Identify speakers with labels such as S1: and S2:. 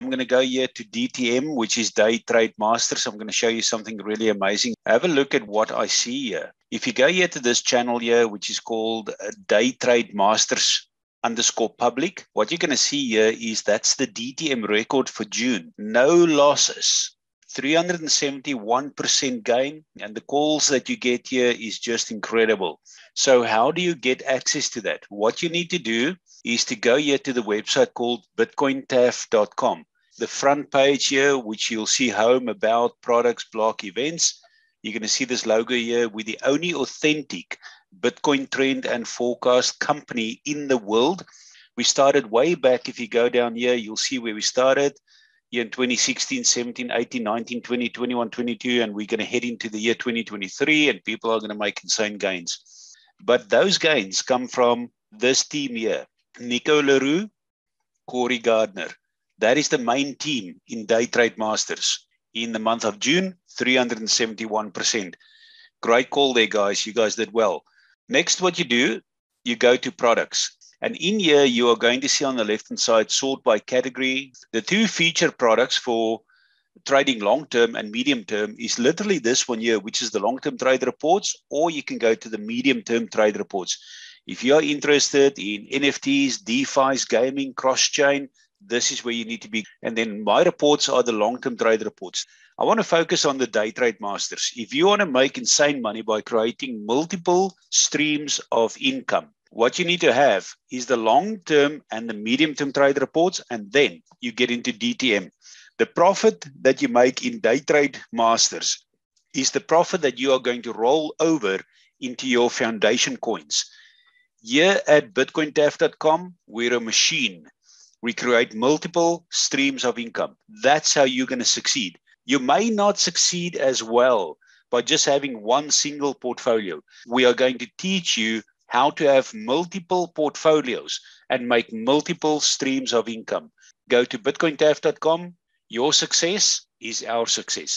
S1: I'm going to go here to DTM, which is Day Trade Masters. I'm going to show you something really amazing. Have a look at what I see here. If you go here to this channel here, which is called uh, Day Trade Masters underscore public, what you're going to see here is that's the DTM record for June. No losses. 371% gain and the calls that you get here is just incredible so how do you get access to that what you need to do is to go here to the website called bitcointaf.com. The front page here, which you'll see home, about, products, block, events. You're going to see this logo here with the only authentic Bitcoin trend and forecast company in the world. We started way back. If you go down here, you'll see where we started here in 2016, 17, 18, 19, 20, 21, 22, and we're going to head into the year 2023, and people are going to make insane gains. But those gains come from this team here. Nico Leroux, Corey Gardner. That is the main team in Day Trade Masters. In the month of June, 371%. Great call there, guys. You guys did well. Next, what you do, you go to products. And in here, you are going to see on the left-hand side, sort by category. The two feature products for trading long-term and medium-term is literally this one here, which is the long-term trade reports, or you can go to the medium-term trade reports. If you're interested in NFTs, DeFi's, gaming, cross chain, this is where you need to be. And then my reports are the long term trade reports. I want to focus on the day trade masters. If you want to make insane money by creating multiple streams of income, what you need to have is the long term and the medium term trade reports, and then you get into DTM. The profit that you make in day trade masters is the profit that you are going to roll over into your foundation coins. Here at bitcointaf.com, we're a machine. We create multiple streams of income. That's how you're going to succeed. You may not succeed as well by just having one single portfolio. We are going to teach you how to have multiple portfolios and make multiple streams of income. Go to bitcointaf.com. Your success is our success.